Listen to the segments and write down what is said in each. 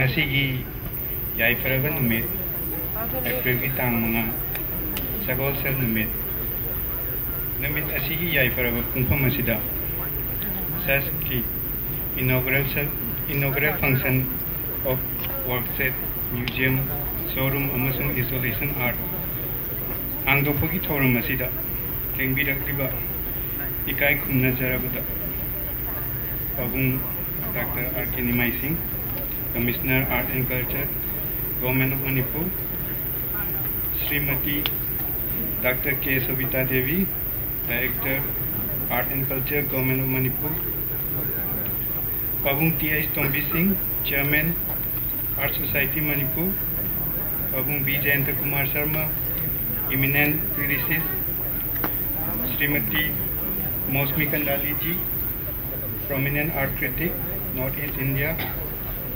ꯉꯁꯤꯒꯤ ꯌꯥꯏꯐꯔꯕ ꯅꯨꯃꯤꯠ ꯑꯦꯄ꯭ꯔꯤꯜꯒꯤ ꯇꯥꯡ ꯃꯉꯥ ꯁꯒꯣꯜꯁꯦꯜ ꯅꯨꯃꯤꯠ ꯅꯨꯃꯤꯠ ꯑꯁꯤꯒꯤ ꯌꯥꯏꯐꯔꯕ ꯄꯨꯡꯐꯝ ꯑꯁꯤꯗ ꯆꯔꯆꯀꯤ inaugural inaugural function of workshop museum showroom amasung installation art ꯍꯥꯡꯗꯣꯛꯄꯒꯤ ꯊꯧꯔꯝ ꯑꯁꯤꯗ ꯂꯦꯡꯕꯤꯔꯛꯂꯤꯕ ꯏꯀꯥꯏ ꯈꯨꯝꯅꯖꯔꯕꯗ ꯄꯥꯕꯨꯡ doctor R K ꯅꯤꯃꯥꯏꯁꯤꯡ commissioner art and culture government of Manipur Shrimati doctor K Savita Devi director art and culture government of Manipur Pabung T S Tombi Singh chairman art society Manipur Pabung B Jayanta Kumar Sharma eminent lyricist Shrimati Mousumi Kandali ji prominent art critic North East India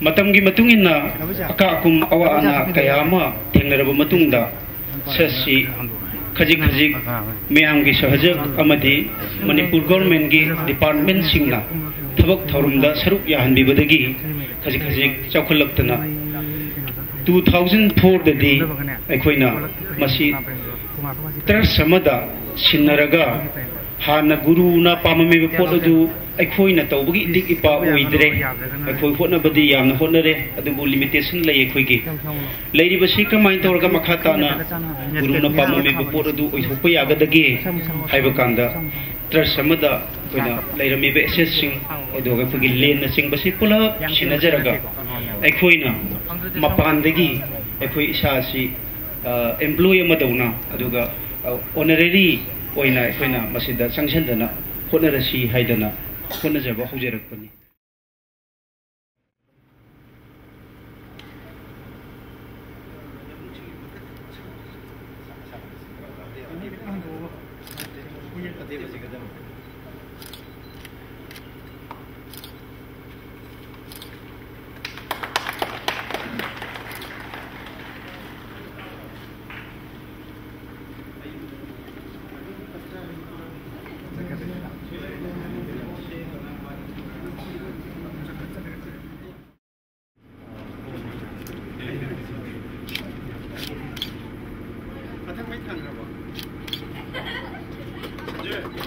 ꯃꯇꯝꯒꯤ ꯃꯇꯨꯡ ꯏꯟꯅ ꯑꯀꯥ ꯑꯀꯨꯝ ꯑꯋꯥ ꯑꯅꯥ ꯀꯌꯥ ꯑꯃ ꯊꯦꯡꯅꯔꯕ ꯃꯇꯨꯡꯗ ꯁꯁꯤ ꯈꯖꯤꯛ ꯈꯖꯤꯛ ꯃꯌꯥꯝꯒꯤ ꯁꯍꯖꯛ ꯑꯃꯗꯤ ꯃꯅꯤꯄꯨꯔ ꯒꯣꯔꯃꯦꯟꯒꯤ ꯗꯤꯄꯥꯔꯠꯃꯦꯟꯁꯤꯡꯅ ꯊꯕꯛ ꯊꯧꯔꯝꯗ ꯁꯔꯨꯛ ꯌꯥꯍꯟꯕꯤꯕꯗꯒꯤ ꯈꯖꯤꯛ ꯈꯖꯤꯛ ꯆꯥꯎꯈꯠꯂꯛꯇꯅ ꯇꯨ ꯊꯥꯎꯖꯟ ꯐꯣꯔꯗꯗꯤ ꯑꯩꯈꯣꯏꯅ ꯃꯁꯤ ꯇ꯭ꯔꯁ ꯑꯃꯗ ꯁꯤꯟꯅꯔꯒ ꯍꯥꯟꯅ ꯒꯨꯔꯨꯅ ꯄꯥꯝꯃꯝꯃꯤꯕ ꯄꯣꯠ ꯑꯗꯨ ꯑꯩꯈꯣꯏꯅ ꯇꯧꯕꯒꯤ ꯏꯇꯤꯛ ꯏꯄꯥ ꯑꯣꯏꯗ꯭ꯔꯦ ꯑꯩꯈꯣꯏ ꯍꯣꯠꯅꯕꯗꯤ ꯌꯥꯝꯅ ꯍꯣꯠꯅꯔꯦ ꯑꯗꯨꯕꯨ ꯂꯤꯃꯤꯇꯦꯁꯟ ꯂꯩ ꯑꯩꯈꯣꯏꯒꯤ ꯂꯩꯔꯤꯕꯁꯤ ꯀꯃꯥꯏꯅ ꯇꯧꯔꯒ ꯃꯈꯥ ꯇꯥꯅ ꯒꯨꯔꯨꯅ ꯄꯥꯝꯃꯝꯃꯤꯕ ꯄꯣꯠ ꯑꯗꯨ ꯑꯣꯏꯊꯣꯛꯄ ꯌꯥꯒꯗꯒꯦ ꯍꯥꯏꯕ ꯀꯥꯟꯗ ꯇ꯭ꯔꯁ ꯑꯃꯗ ꯑꯩꯈꯣꯏꯅ ꯂꯩꯔꯝꯃꯤꯕ ꯑꯦꯁꯦꯠꯁꯤꯡ ꯑꯗꯨꯒ ꯑꯩꯈꯣꯏꯒꯤ ꯂꯦꯟꯅꯆꯤꯡꯕꯁꯤ ꯄꯨꯂꯞ ꯁꯤꯟꯅꯖꯔꯒ ꯑꯩꯈꯣꯏꯅ ꯃꯄꯥꯟꯗꯒꯤ ꯑꯩꯈꯣꯏ ꯏꯁꯥꯁꯤ ꯑꯦꯝꯄ꯭ꯂꯣꯌꯤ ꯑꯃꯗꯧꯅ ꯑꯗꯨꯒ ꯑꯣꯅꯔꯦꯔꯤ ꯑꯣꯏꯅ ꯑꯩꯈꯣꯏꯅ ꯃꯁꯤꯗ ꯆꯪꯁꯤꯟꯗꯅ ꯍꯣꯠꯅꯔꯁꯤ ꯍꯥꯏꯗꯅ চলে যাব হুজের কোনি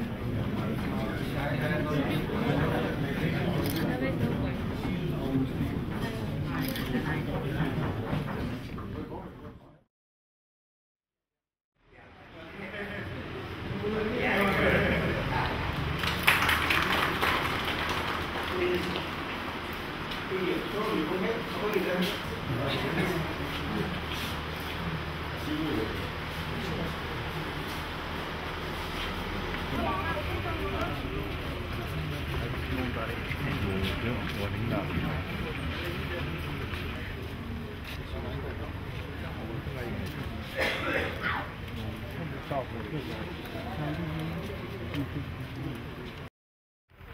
Yeah.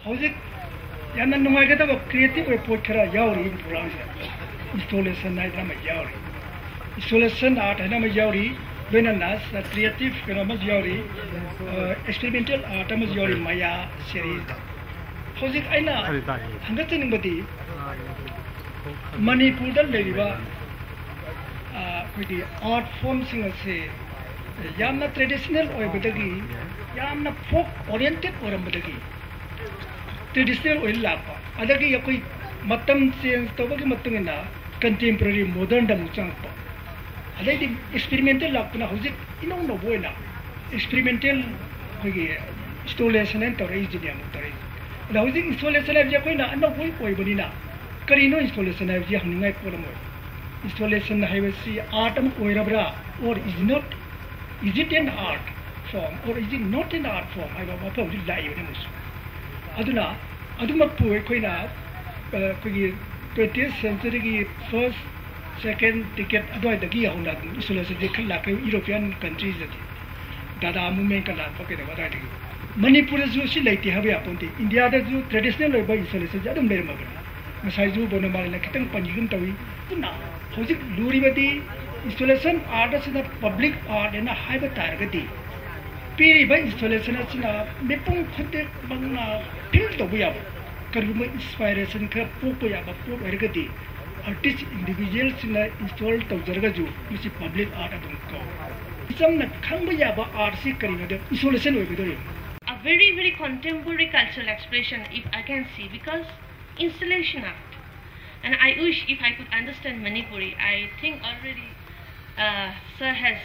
ꯍꯧꯖꯤꯛ ꯌꯥꯝꯅ ꯅꯨꯡꯉꯥꯏꯒꯗꯕ ꯀ꯭ꯔꯤꯌꯦꯇꯤꯚ ꯑꯣꯏꯕ ꯄꯣꯠ ꯈꯔ ꯌꯥꯎꯔꯤ ꯄ꯭ꯔꯣꯒ꯭ꯔꯥꯝꯁꯦ ꯏꯟꯁꯇꯣꯂꯦꯁꯟ ꯍꯥꯏꯗꯅ ꯑꯃ ꯌꯥꯎꯔꯤ ꯏꯟꯁꯇꯣꯂꯦꯁꯟ ꯑꯥꯔꯠ ꯍꯥꯏꯅ ꯑꯃ ꯌꯥꯎꯔꯤ ꯂꯣꯏꯅꯅ ꯀ꯭ꯔꯤꯌꯦꯇꯤꯚ ꯀꯩꯅꯣ ꯑꯃꯁꯨ ꯌꯥꯎꯔꯤ ꯑꯦꯛꯁꯄꯦꯔꯤꯃꯦꯟꯇꯦꯜ ꯑꯥꯔꯠ ꯑꯃꯁꯨ ꯌꯥꯎꯔꯤ ꯃꯌꯥ ꯁꯦꯔꯤꯁ ꯍꯧꯖꯤꯛ ꯑꯩꯅ ꯍꯪꯒꯠꯆꯅꯤꯡꯕꯗꯤ ꯃꯅꯤꯄꯨꯔꯗ ꯂꯩꯔꯤꯕ ꯑꯩꯈꯣꯏꯒꯤ ꯑꯥꯔꯠ ꯐꯣꯝꯁꯤꯡ ꯑꯁꯤ यामना ट्रेडिशनल ओय बदगी, यामना फोक ओरिएंटेड ओरम बदगी। ट्रेडिशनल ओय लापा। अदगी या कोई मतम चेंज तो बगी मतम ना कंटेंपरेरी मॉडर्न डम उचांग पा अदे दी एक्सपेरिमेंटल लाप ना हो जित इनो नो बोए ना एक्सपेरिमेंटल होगी इंस्टॉलेशन एंड तोरे। इंजीनियर मुतरे ना हो जित इंस्टॉलेशन एवज कोई ना अन्ना कोई कोई बनी ना। करीनो इंस्टॉलेशन एवज हम निंगे पोलमोर इंस्टॉलेशन हाइवेसी आटम कोई रबरा, और is not is it an art form or is it not an art form haiba mafam di lai ne mus aduna aduma pu koina kogi 20th century gi first second ticket adoi da gi hona installation je khalla kai european countries je dada movement kala poke da wada di manipur ju si laiti habe aponti india da ju traditional loiba installation ja dum lerma masai ju bonamal na kitang panjigum tawi tuna ꯍꯧꯖꯤꯛ ꯂꯨꯔꯤꯕꯗꯤ installation art ꯑꯁꯤꯅ public art ꯍꯥꯏꯅ ꯍꯥꯏꯕ ꯇꯥꯔꯒꯗꯤ ꯄꯤꯔꯤꯕ installation ꯑꯁꯤꯅ ꯃꯤꯄꯨꯝ ꯈꯨꯗꯤꯡꯃꯛꯅ field ꯇꯧꯕ ꯌꯥꯕ ꯀꯔꯤꯒꯨꯝꯕ ꯏꯟꯁꯄꯥꯏꯔꯦꯁꯟ ꯈꯔ ꯄꯣꯛꯄ ꯌꯥꯕ ꯄꯣꯠ ꯑꯣꯏꯔꯒꯗꯤ ꯑꯥꯔꯇꯤꯁ ꯏꯟꯗꯤꯕꯤꯖꯨꯋꯦꯜꯁꯤꯡꯅ ꯏꯟꯁꯇꯣꯜ ꯇꯧꯖꯔꯒꯁꯨ ꯃꯁꯤ ꯄꯕ꯭ꯂꯤꯛ ꯑꯥꯔꯠ ꯑꯗꯨꯝ ꯀꯧꯏ ꯏꯆꯝꯅ ꯈꯪꯕ ꯌꯥꯕ ꯑꯥꯔꯠꯁꯤ ꯀꯔꯤꯅꯣꯗ installation ꯑꯣꯏꯒꯗꯧꯔꯤꯕ A very, very contemporary cultural expression, if I can see, because installation art And I wish if I could understand Manipuri. I think already uh, Sir has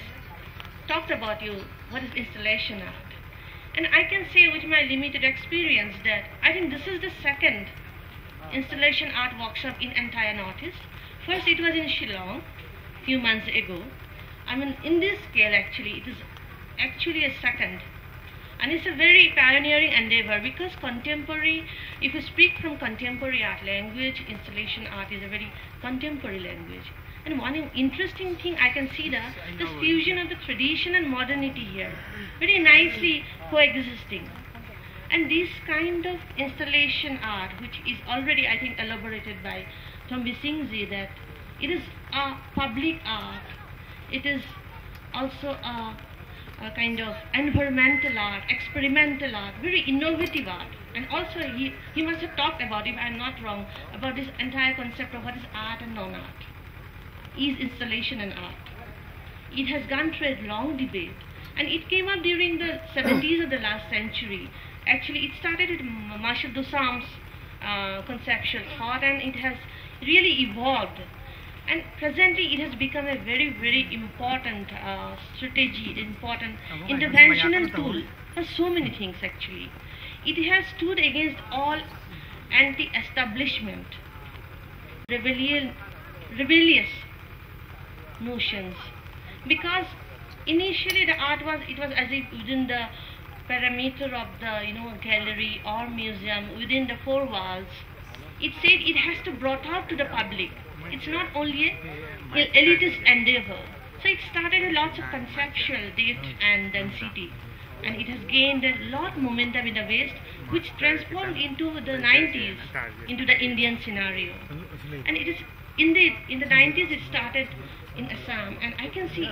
talked about you what is installation art. And I can say with my limited experience that I think this is the second installation art workshop in entire Northeast. First it was in Shillong few months ago. I mean in this scale actually it is actually a second and it's a very pioneering endeavor because contemporary if you speak from contemporary art language installation art is a very contemporary language and one interesting thing i can see the this fusion of the tradition and modernity here very nicely coexisting and this kind of installation art which is already i think elaborated by Tombi Singhji that it is a public art it is also a a kind of environmental art, experimental art, very innovative art. And also he, he must have talked about, if I'm not wrong, about this entire concept of what is art and non-art. Is installation an art? It has gone through a long debate. And it came up during the 70s of the last century. Actually, it started with Marshall Duchamp's uh, conceptual thought and it has really evolved and presently it has become a very very important uh, strategy important interventional tool for so many things actually it has stood against all anti-establishment rebellion rebellious notions because initially the art was it was as if within the parameter of the you know gallery or museum within the four walls it said it has to brought out to the public it's not only an elitist endeavor. So it started a lot of conceptual depth and density. And it has gained a lot momentum in the West, which transformed into the 90s, into the Indian scenario. And it is indeed, in the 90s it started in Assam. And I can see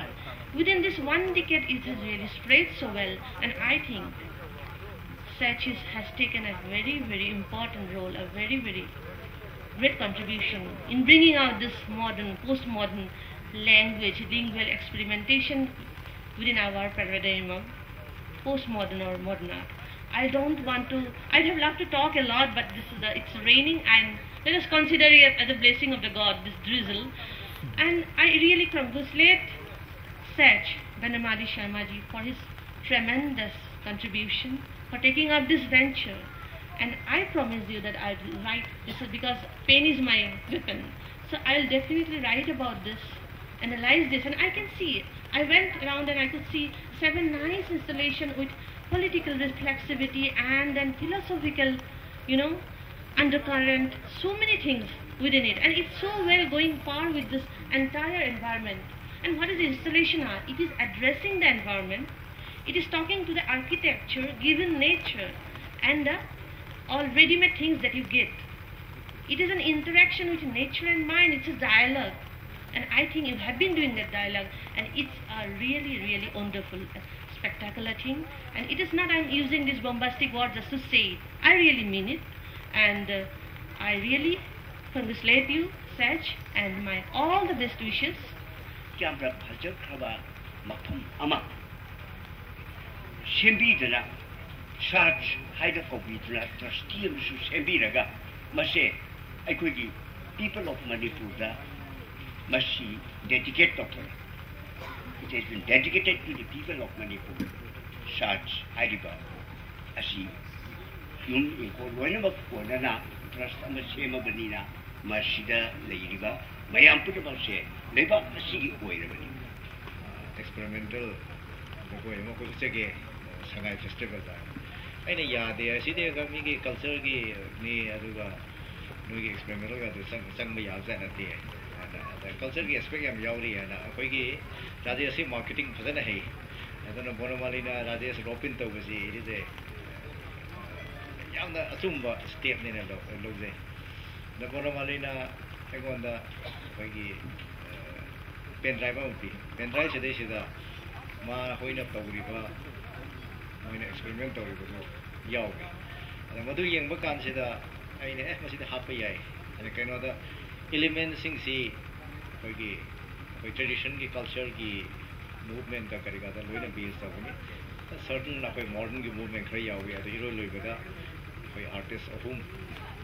within this one decade it has really spread so well. And I think Sachis has taken a very, very important role, a very, very great contribution in bringing out this modern, postmodern language, lingual experimentation within our paradigm of postmodern or modern art. I don't want to, I'd have loved to talk a lot, but this is it's raining and let us consider it as a blessing of the God, this drizzle. And I really congratulate Sach Banamali Sharmaji for his tremendous contribution, for taking up this venture. And I promise you that I'll write this because pain is my weapon. So I'll definitely write about this, analyze this, and I can see it. I went around and I could see seven nice installation with political reflexivity and then philosophical, you know, undercurrent, so many things within it. And it's so well going far with this entire environment. And what is installation art? It is addressing the environment. It is talking to the architecture, given nature, and the all ready-made things that you get. It is an interaction with nature and mind. It's a dialogue. And I think you have been doing that dialogue, and it's a really, really wonderful, uh, spectacular thing. And it is not I'm using this bombastic word just to say it. I really mean it. And uh, I really congratulate you, Saj, and my all the best wishes. Kyabra Pajak Haba Mapum Ama Shembidra Saj Haidakovitra Trusteum Shembiraga Mase Equity People of Manipur Masi dedicate doctor. It has been dedicated to the people of Manipur. Saj Hariba Asi Yun Yoko Loinabak Kodana Trust Ama Shema Banina ꯃꯁꯤꯗ ꯂꯩꯔꯤꯕ ꯃꯌꯥꯝ ꯄꯨꯝꯅꯃꯛꯁꯦ ꯂꯩꯕꯥꯛ ꯑꯁꯤꯒꯤ ꯑꯣꯏꯔꯕꯅꯤ experimental ꯖꯒꯣꯏ ꯑꯃ ꯑꯩꯈꯣꯏ ꯎꯠꯆꯒꯦ ꯁꯉꯥꯏ ꯐꯦꯁꯇꯤꯚꯦꯜꯗ ꯑꯩꯅ ꯌꯥꯗꯦ ꯑꯁꯤꯗꯤ ꯃꯤꯒꯤ ꯀꯜꯆꯔꯒꯤ ꯅꯤ ꯑꯗꯨꯒ ꯅꯣꯏꯒꯤ ꯑꯦꯛꯁꯄꯦꯔꯤꯃꯦꯟꯇꯦꯜꯒꯗꯨ ꯆꯪꯕ ꯌꯥꯕꯖꯥꯠ ꯅꯠꯇꯦ ꯑꯗ ꯀꯜꯆꯔꯒꯤ ꯑꯦꯁꯄꯦꯛ ꯌꯥꯝ ꯌꯥꯎꯔꯤ ꯍꯥꯏꯅ ꯑꯩꯈꯣꯏꯒꯤ ꯔꯥꯖꯦꯁ ꯑꯁꯤ ꯃꯥꯔꯀꯦꯇꯤꯡ ꯐꯖꯅ ꯍꯩ ꯑꯗꯨꯅ ꯕꯣꯅꯃꯥꯂꯤꯅ ꯔꯥꯖꯦꯁ ꯔꯣꯄꯤꯟ ꯇꯧꯕꯁꯤ ꯏꯠ ꯏꯁ ꯌꯥꯝꯅ ꯑꯆꯨꯝꯕ ꯁ꯭ꯇꯦꯞꯅꯦꯅ ꯂꯧꯖꯩ ꯑꯗ ꯕꯣꯅꯃꯥꯂꯤꯅ ꯑꯩꯉꯣꯟꯗ ꯑꯩꯈꯣꯏꯒꯤ ꯄꯦꯟ ꯗ꯭ꯔꯥꯏꯚ ꯑꯃ ꯄꯤ ꯄꯦꯟ ꯗ꯭ꯔꯥꯏꯚ ꯁꯤꯗꯩꯁꯤꯗ ꯃꯥ ꯑꯩꯈꯣꯏꯅ ꯇꯧꯔꯤꯕ ꯃꯣꯏꯅ ꯑꯦꯛꯁꯄꯦꯔꯤꯃꯦꯟ ꯇꯧꯔꯤꯕꯗꯨ ꯌꯥꯎꯋꯤ ꯑꯗ ꯃꯗꯨ ꯌꯦꯡꯕ ꯀꯥꯟꯁꯤꯗ ꯑꯩꯅ ꯑꯦ ꯃꯁꯤꯗ ꯍꯥꯞꯄ ꯌꯥꯏ ꯑꯗ ꯀꯩꯅꯣꯗ ꯏꯂꯤꯃꯦꯟꯁꯤꯡꯁꯤ ꯑꯩꯈꯣꯏꯒꯤ ꯑꯩꯈꯣꯏ ꯇ꯭ꯔꯦꯗꯤꯁꯟꯒꯤ ꯀꯜꯆꯔꯒꯤ ꯃꯨꯚꯃꯦꯟꯇ ꯀꯔꯤꯒꯥꯗ ꯂꯣꯏꯅ ꯕꯦꯁ ꯇꯧꯒꯅꯤ ꯁꯔꯇꯟ ꯑꯩꯈꯣꯏ ꯃꯣꯗꯔꯟꯒꯤ ꯃꯨꯚꯃꯦꯟ ꯈꯔ ꯌꯥꯎꯋꯤ ꯑꯗ ꯏꯔꯣꯏ ꯂꯣꯏꯕꯗ ꯑꯩꯈꯣꯏ ꯑꯥꯔꯇꯤꯁ ꯑꯍꯨꯝ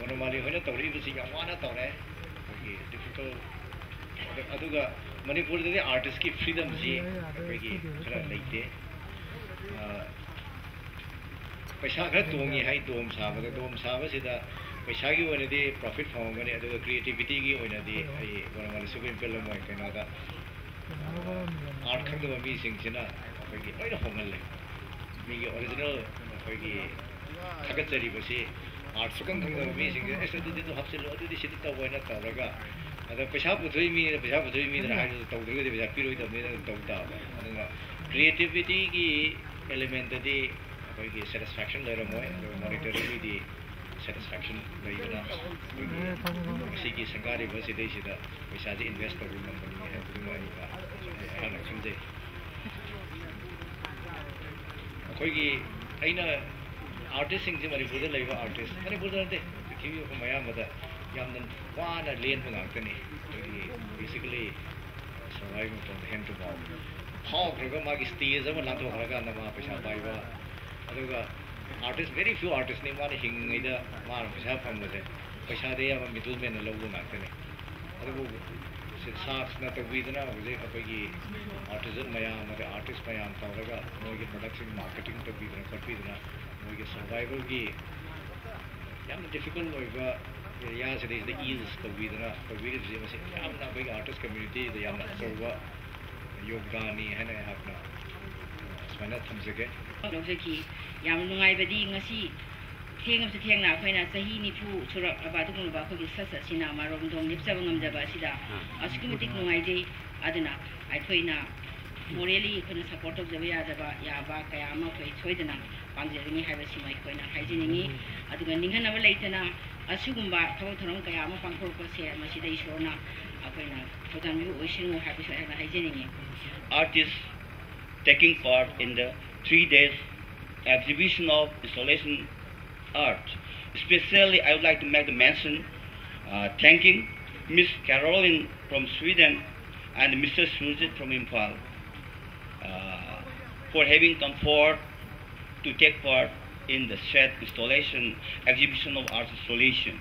ꯃꯅꯣꯃꯥꯂꯤ ꯍꯣꯏꯅ ꯇꯧꯔꯛꯏꯕꯁꯤ ꯌꯥꯝ ꯋꯥꯅ ꯇꯧꯔꯦ ꯑꯩꯈꯣꯏꯒꯤ ꯗꯤꯐꯤꯀꯜ ꯑꯗꯨꯒ ꯃꯅꯤꯄꯨꯔꯗꯗꯤ ꯑꯥꯔꯇꯤꯁꯀꯤ ꯐ꯭ꯔꯤꯗꯝꯁꯤ पैसा खर तोंगी है साब पैसा की होने प्रॉफिट क्रिएटिविटी की होने आर्ट खब मीना लोन होंगल ꯑꯩꯈꯣꯏꯒꯤ ꯊꯥꯒꯠꯆꯔꯤꯕꯁꯤ ꯑꯥꯔꯠ ꯁꯨꯈꯪ ꯈꯪꯗꯕ ꯃꯤꯁꯤꯡꯁꯦ ꯑꯦꯁ ꯑꯗꯨꯗꯤ ꯑꯗꯨ ꯍꯥꯞꯆꯤꯜꯂꯣ ꯑꯗꯨꯗꯤ ꯁꯤꯗ ꯇꯧꯕꯅ ꯇꯧꯔꯒ ꯑꯗ ꯄꯩꯁꯥ ꯄꯨꯊꯣꯛꯏ ꯃꯤꯅ ꯄꯩꯁꯥ ꯄꯨꯊꯣꯛꯏ ꯃꯤꯗꯨꯅ ꯍꯥꯏꯕꯗꯨ ꯇꯧꯗ꯭ꯔꯒꯗꯤ ꯄꯩꯁꯥ ꯄꯤꯔꯣꯏꯗꯕꯅꯤꯅ ꯑꯗꯨꯝ ꯇꯧ ꯇꯥꯕ ꯑꯗꯨꯅ ꯀ꯭ꯔꯤꯌꯦꯇꯤꯕꯤꯇꯤꯒꯤ ꯑꯦꯂꯤꯃꯦꯟꯇꯗꯤ ꯑꯩꯈꯣꯏꯒꯤ ꯁꯦꯇꯤꯁꯐꯦꯛꯁꯟ ꯂꯩꯔꯝꯃꯣꯏ ꯑꯗꯨꯒ ꯃꯣꯅꯤꯇꯔꯤꯒꯤꯗꯤ ꯁꯦꯇꯤꯁꯐꯦꯛꯁꯟ ꯂꯩꯕꯅ ꯑꯩꯈꯣꯏꯒꯤ ꯃꯁꯤꯒꯤ ꯁꯪꯒꯥꯔꯤꯕ ꯁꯤꯗꯩꯁꯤꯗ ꯄꯩꯁꯥꯁꯦ ꯏꯟꯚꯦꯁ ꯇꯧꯕ ꯉꯝꯕꯅꯤ ꯍꯥꯏꯕꯗꯨꯃ ꯑꯩꯅ ꯑꯩꯍꯥꯛꯅ ꯈꯪꯖꯩ ꯑꯩꯈꯣꯏꯒꯤ ꯑꯩꯅ ꯑꯥꯔꯇꯤꯁꯁꯤꯡꯁꯦ ꯃꯅꯤꯄꯨꯔꯗ ꯂꯩꯕ ꯑꯥꯔꯇꯤꯁ ꯃꯅꯤꯄꯨꯔꯗ ꯅꯠꯇꯦ ꯄ꯭ꯔꯤꯊꯤꯕꯤ ꯃꯐꯝ ꯑꯌꯥꯝꯕꯗ ꯌꯥꯝꯅ ꯋꯥꯅ ꯂꯦꯟꯕ ꯉꯥꯛꯇꯅꯤ ꯑꯩꯈꯣꯏꯒꯤ ꯕꯦꯁꯤꯀꯂꯤ ꯁꯉꯥꯏ ꯃꯇꯝꯗ ꯍꯦꯟ ꯇꯨ ꯐꯥꯎ ꯐꯥꯎꯈ꯭ꯔꯒ ꯃꯥꯒꯤ ꯁ꯭ꯇꯦꯖ ꯑꯃ ꯂꯥꯟꯊꯣꯛꯈ꯭ꯔꯀꯥꯟꯗ ꯃꯥ ꯄꯩꯁꯥ ꯄꯥꯏꯕ ꯑꯗꯨꯒ ꯑꯥꯔꯇꯤꯁ ꯚꯦꯔꯤ ꯐ꯭ꯌꯨ ꯑꯥꯔꯇꯤꯁꯅꯤ ꯃꯥꯅ ꯍꯤꯡꯉꯤꯉꯩꯗ ꯃꯥꯅ ꯄꯩꯁꯥ ꯐꯪꯕꯁꯦ ꯄꯩꯁꯥꯗꯤ ꯑꯌꯥꯝꯕ ꯃꯤꯗꯜ ꯃꯦꯟꯅ ꯂꯧꯕ ꯉꯥꯛꯇꯅꯤ ꯑꯗꯨꯕꯨ ꯁꯥꯛꯁꯅ ꯇꯧꯕꯤꯗꯅ ꯍꯧꯖꯤꯛ ꯑꯩꯈꯣꯏꯒꯤ ꯑꯥꯔꯇꯤꯖꯟ ꯃꯌꯥꯝ ꯑꯗꯩ ꯑꯥꯔꯇꯤꯁ ꯃꯌꯥꯝ ꯇꯧꯔꯒ ꯃꯣꯏꯒꯤ ꯄ꯭ꯔꯗꯛꯁꯤꯡ ꯃꯥꯔꯀꯦꯇꯤꯡ ꯇꯧꯕꯤꯗꯅ ꯈꯣꯠꯄꯤꯗꯅ ꯃꯣꯏꯒꯤ ꯁꯔꯚꯥꯏꯚꯦꯜꯒꯤ ꯌꯥꯝꯅ ꯗꯤꯐꯤꯀꯜ ꯑꯣꯏꯕ ꯑꯦꯔꯤꯌꯥꯁꯤꯗꯩꯁꯤꯗ ꯏꯜꯁ ꯇꯧꯕꯤꯗꯅ ꯇꯧꯕꯤꯔꯤꯕꯁꯤ ꯃꯁꯤ ꯌꯥꯝꯅ ꯑꯩꯈꯣꯏꯒꯤ ꯑꯥꯔꯇꯤꯁ ꯀꯝꯃ꯭ꯌꯨꯅꯤꯇꯤꯗ ꯌꯥꯝꯅ ꯑꯆꯧꯕ ꯌꯣꯒꯗꯥꯟꯅꯤ ꯍꯥꯏꯅ ꯑꯩꯍꯥꯛꯅ ꯁꯨꯃꯥꯏꯅ ꯊꯝꯖꯒꯦ ꯂꯧꯖꯈꯤ ꯌꯥꯝ ꯅꯨꯡꯉꯥꯏꯕꯗꯤ ꯉꯁꯤ ꯊꯦꯡꯉꯕꯁꯨ ꯊꯦꯡꯅ ꯑꯩꯈꯣꯏꯅ ꯆꯍꯤ ꯅꯤꯐꯨ ꯁꯨꯔꯛꯂꯕ ꯑꯗꯨꯒꯨꯝꯂꯕ ꯑꯩꯈꯣꯏꯒꯤ ꯁꯠ ꯁꯠꯁꯤꯅ ꯃꯔꯣꯝꯗꯣꯝ ꯂꯦꯞꯆꯕ ꯉꯝꯖꯕ ꯑꯁꯤꯗ ꯑꯁꯨꯛꯀꯤ ꯃꯇꯤꯛ ꯅꯨꯡꯉꯥꯏꯖꯩ ꯑꯗꯨꯅ ꯑꯩꯈꯣꯏꯅ ꯃꯣꯔꯦꯂꯤ ꯑꯩꯈꯣꯏꯅ ꯁꯞꯄꯣꯔꯠ ꯇꯧꯖꯕ ꯌꯥꯗꯕ ꯌꯥꯕ ꯀꯌా ꯑꯃ ꯑꯩꯈꯣꯏ ꯁꯣꯏꯗꯅ ꯄꯥꯡꯖꯒꯅꯤ ꯍꯥꯏꯕꯁꯤꯃ ꯑꯩꯈꯣꯏꯅ ꯍꯥꯏꯖꯅꯤꯡꯉꯤ ꯑꯗꯨꯒ ꯅꯤꯡꯍꯟꯅꯕ ꯂꯩꯇꯅ ꯑꯁꯤꯒꯨꯝꯕ ꯊꯕꯛ ꯊꯧꯔꯝ ꯀꯌꯥ ꯑꯃ ꯄꯥꯡꯊꯣꯔꯛꯄꯁꯦ ꯃꯁꯤꯗ ꯏꯁꯣꯔꯅ ꯑꯩꯈꯣꯏꯅ ꯊꯧꯖꯥꯟꯕꯤꯕ ꯑꯣꯏꯁꯤꯅꯨ ꯍꯥꯏꯕꯁꯨ ꯑꯩꯍꯥꯛꯅ ꯍꯥꯏꯖꯅꯤꯡꯉꯤ artists taking part in the three days exhibition of installation art. Especially, I would like to make the mention uh, thanking Miss Caroline from Sweden and Mr. Sujit from Imphal uh, for having come forward to take part in the set installation exhibition of art installation.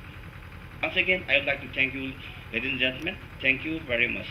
Once again, I would like to thank you, ladies and gentlemen. Thank you very much.